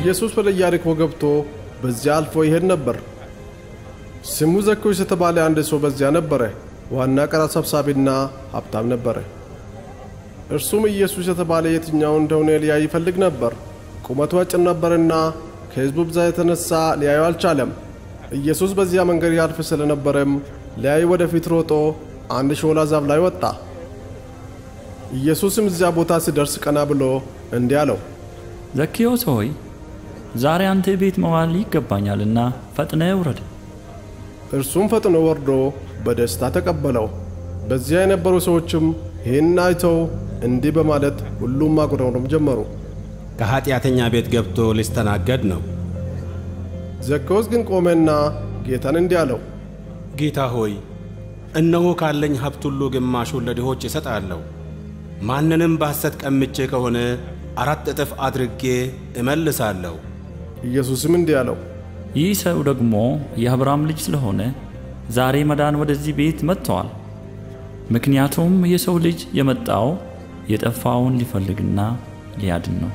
ኢየሱስ ወደ ኢያሪኮ ገብቶ በዚያ አልፎ ይሄድ ነበር። ስሙ ዘኬዎስ የተባለ አንድ ሰው በዚያ ነበረ። ዋና ቀራጥ ሰብሳቢና ሀብታም ነበረ። እርሱም ኢየሱስ የተባለ የትኛው እንደሆነ ሊያይ ይፈልግ ነበር። ቁመቱ አጭር ነበርና ከሕዝቡ ብዛት የተነሳ ሊያዩ አልቻለም። ኢየሱስ በዚያ መንገድ ያልፍ ስለነበረም ሊያይ ወደፊት ሮጦ አንድ ሾላ ዛፍ ላይ ወጣ። ኢየሱስም እዚያ ቦታ ሲደርስ ቀና ብሎ እንዲህ አለው፣ ዘኬዎስ ሆይ ዛሬ አንተ ቤት መዋል ይገባኛልና ፈጥነ ውረድ። እርሱም ፈጥኖ ወርዶ በደስታ ተቀበለው። በዚያ የነበሩ ሰዎችም ይህን አይተው እንዲህ በማለት ሁሉም ማጉረምረም ጀመሩ። ከኀጢአተኛ ቤት ገብቶ ሊስተናገድ ነው። ዘኬዎስ ግን ቆመና ጌታን እንዲህ አለው፣ ጌታ ሆይ እነሆ ካለኝ ሀብት ሁሉ ግማሹን ለድሆች እሰጣለሁ። ማንንም በሐሰት ቀምቼ ከሆነ አራት እጥፍ አድርጌ እመልሳለሁ። ኢየሱስም እንዲህ አለው፣ ይህ ሰው ደግሞ የአብርሃም ልጅ ስለሆነ ዛሬ መዳን ወደዚህ ቤት መጥተዋል። ምክንያቱም የሰው ልጅ የመጣው የጠፋውን ሊፈልግና ሊያድን ነው።